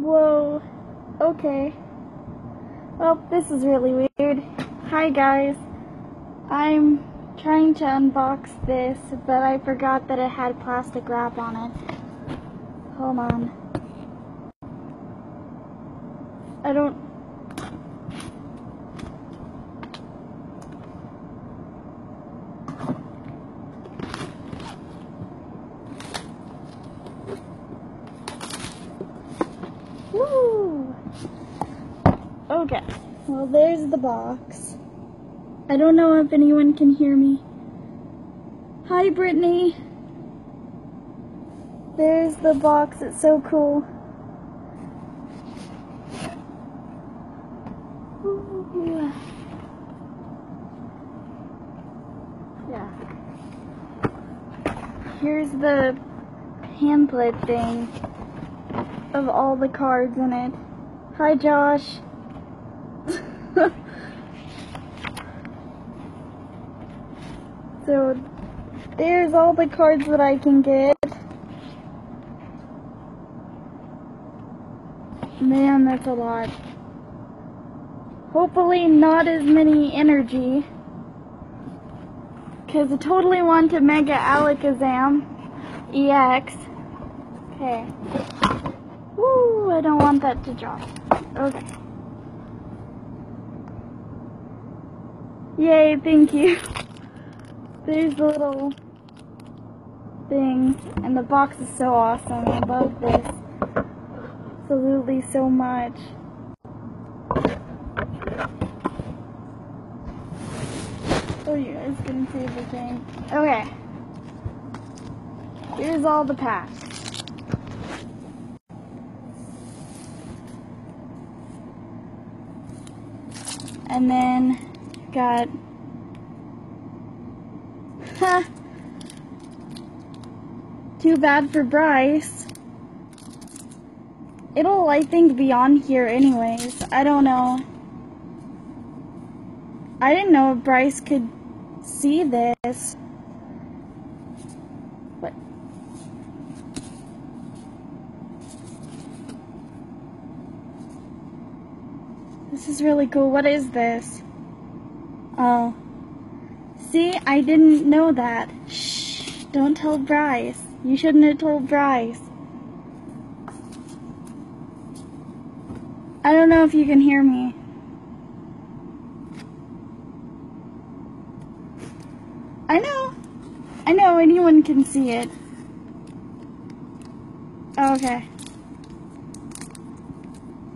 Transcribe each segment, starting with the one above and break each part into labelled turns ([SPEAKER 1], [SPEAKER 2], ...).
[SPEAKER 1] Whoa. Okay. Well, this is really weird. Hi, guys. I'm trying to unbox this, but I forgot that it had plastic wrap on it. Hold on. I don't. Woo! Okay, well, there's the box. I don't know if anyone can hear me. Hi, Brittany. There's the box. It's so cool. Yeah. Here's the pamphlet thing of all the cards in it. Hi, Josh. So, there's all the cards that I can get. Man, that's a lot. Hopefully not as many energy. Because I totally want a Mega Alakazam EX. Okay. Woo, I don't want that to drop. Okay. Yay, thank you. There's the little thing. And the box is so awesome. I love this absolutely so much. Oh, you guys can see the thing. Okay. Here's all the packs. And then got Too bad for Bryce. It'll, I think, be on here anyways. I don't know. I didn't know if Bryce could see this. What? This is really cool. What is this? Oh. See, I didn't know that. Shh, don't tell Bryce. You shouldn't have told Bryce. I don't know if you can hear me. I know. I know anyone can see it. Oh, okay.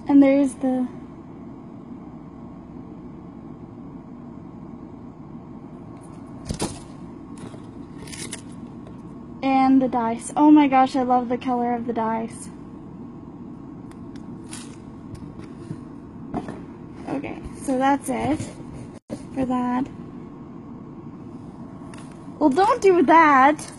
[SPEAKER 1] And there's the and the dice. Oh my gosh, I love the color of the dice. Okay, so that's it for that. Well, don't do that.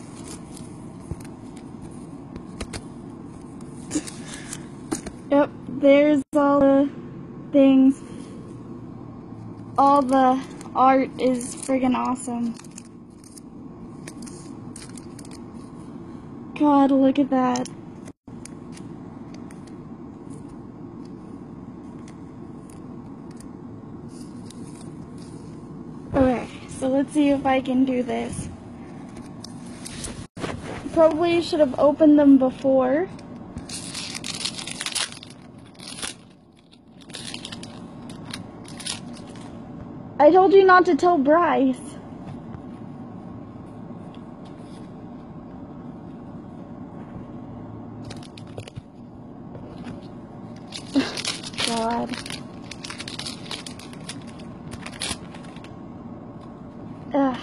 [SPEAKER 1] yep, there's all the things. All the art is friggin' awesome. God, look at that. Okay, so let's see if I can do this. Probably should have opened them before. I told you not to tell Bryce. God. Ugh.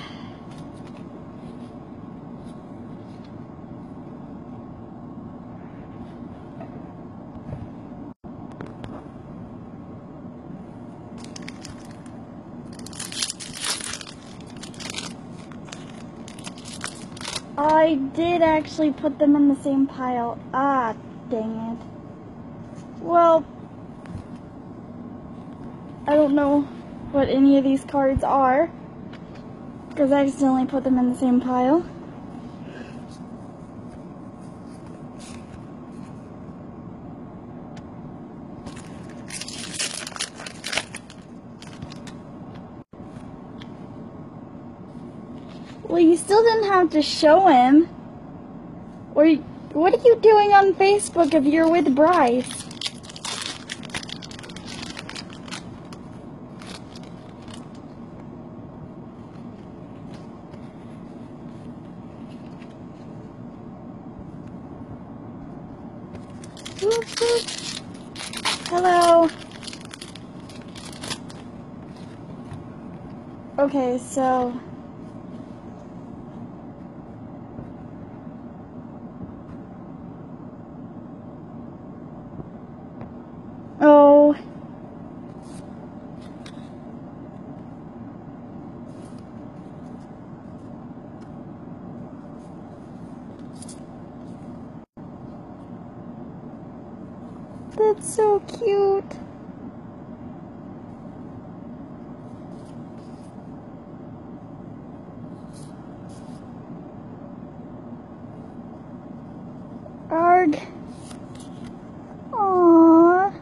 [SPEAKER 1] I did actually put them in the same pile. Ah, dang it. Well, I don't know what any of these cards are because I accidentally put them in the same pile. Well, you still didn't have to show him. Or what are you doing on Facebook if you're with Bryce? Hello. Okay, so Oh. That's so cute. Arg. Aww.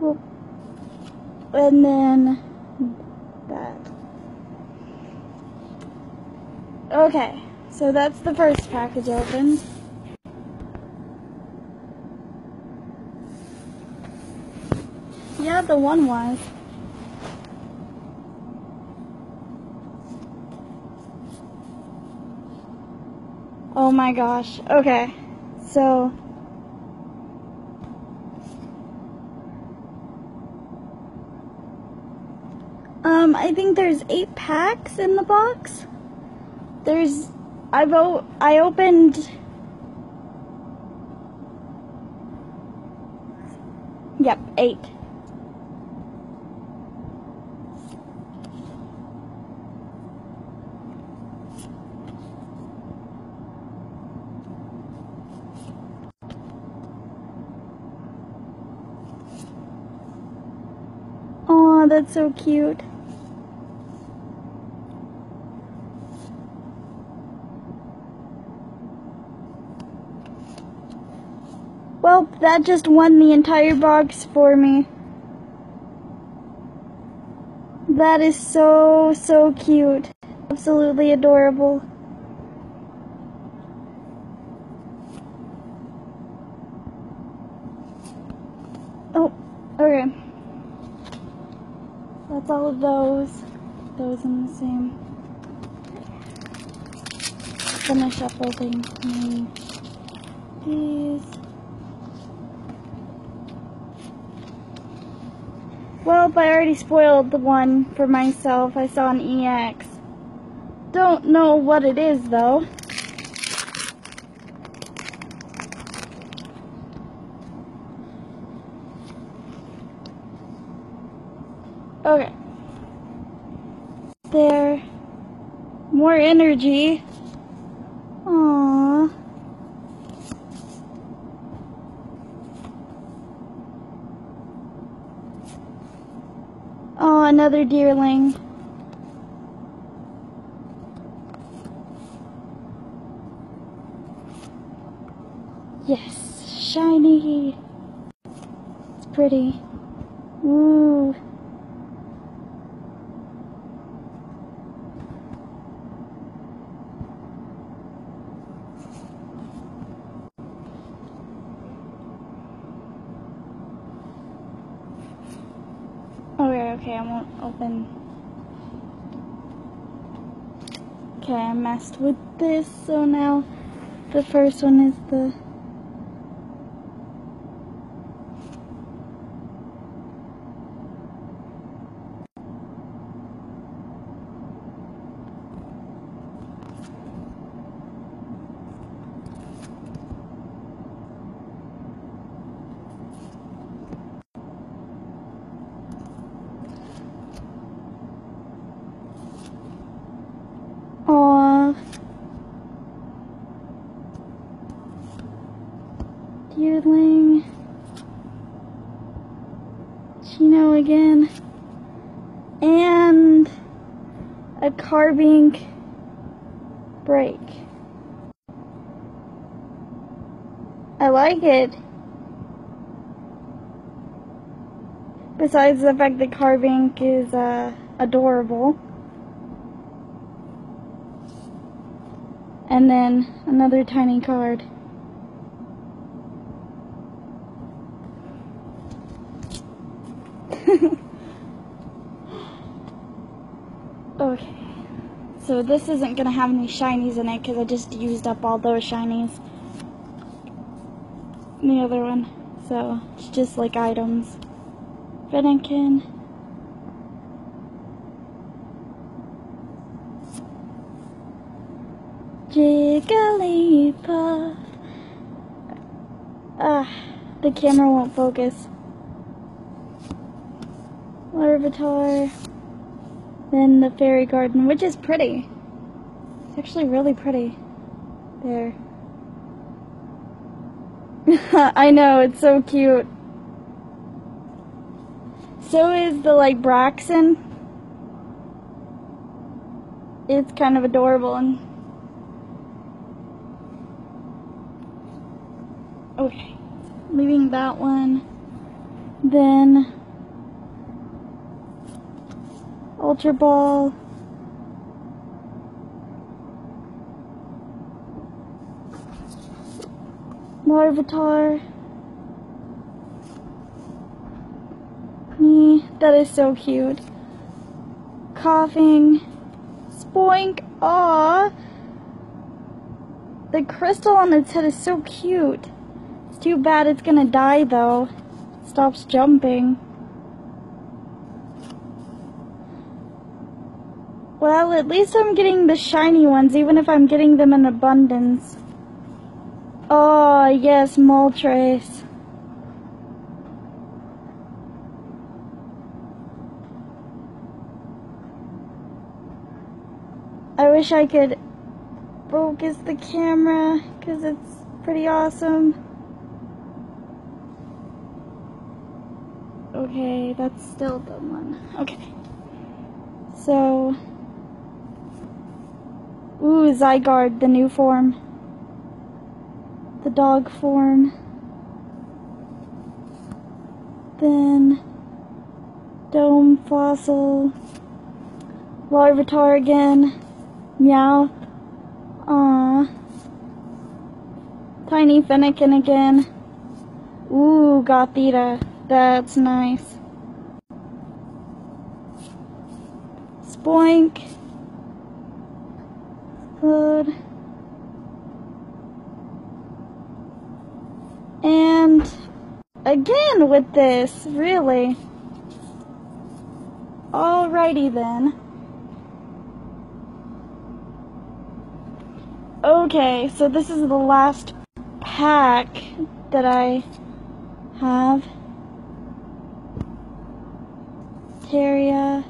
[SPEAKER 1] Well, and then that. Okay, so that's the first package opened. Yeah, the one was. Oh my gosh. Okay. So Um, I think there's eight packs in the box. There's I've o- I opened Yep, eight. Oh, that's so cute. Well, that just won the entire box for me. That is so, so cute. Absolutely adorable. Oh, okay. That's all of those. Those in the same. Finish up opening these. Well, I already spoiled the one for myself. I saw an EX. Don't know what it is though. Okay. There. More energy. Aww. Oh, another deerling. Yes, shiny. It's pretty. Ooh. Okay, okay, Okay, I messed with this, so now the first one is the. Aw. Deerling. Chino again. And a carbink break. I like it. Besides the fact that Carbink is uh, adorable. And then another tiny card. okay. So this isn't going to have any shinies in it because I just used up all those shinies. the other one. So it's just like items. Fennekin. Jigglypuff. Ah, the camera won't focus. Larvitar. Then the fairy garden, which is pretty. It's actually really pretty. There. I know, it's so cute. So is the like Braixen. It's kind of adorable and Okay. Leaving that one. Then Ultra Ball. Larvitar. Me. That is so cute. Koffing. Spoink. Aw. The crystal on its head is so cute. It's too bad it's gonna die though. It stops jumping. Well, at least I'm getting the shiny ones, even if I'm getting them in abundance. Oh, yes, Moltres. I wish I could focus the camera because it's pretty awesome. Okay, that's still the one. Okay. So, Zygarde, the new form. The dog form. Then, Dome Fossil. Larvitar again. Meow. Aww. Tiny Fennekin again. Ooh, Gothita. That's nice. Spoink. And again with this, really. Alrighty then. Okay, so this is the last pack that I have. Teria,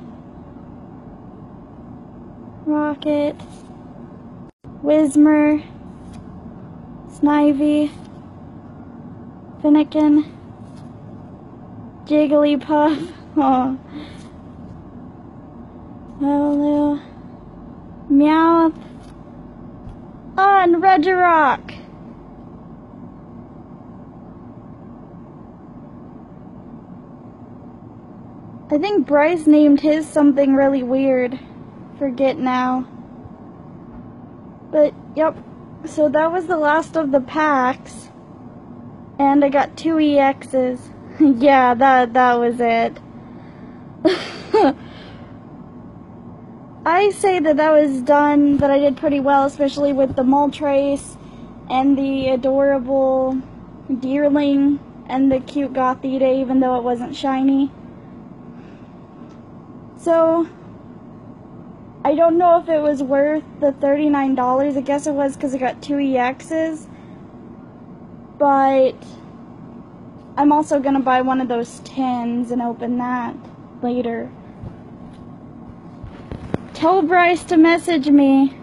[SPEAKER 1] Rocket, Whismur, Snivy, Fennekin, Jigglypuff, oh, Lulu, Meowth, oh, on, Regirock! I think Bryce named his something really weird. Forget now. But, yep. So that was the last of the packs. And I got two EXs. yeah, that, that was it. I say that that was done, that I did pretty well, especially with the Moltres and the adorable Deerling and the cute Gothita, even though it wasn't shiny. So, I don't know if it was worth the $39. I guess it was because I got two EXs. But, I'm also going to buy one of those tins and open that later. Tell Bryce to message me.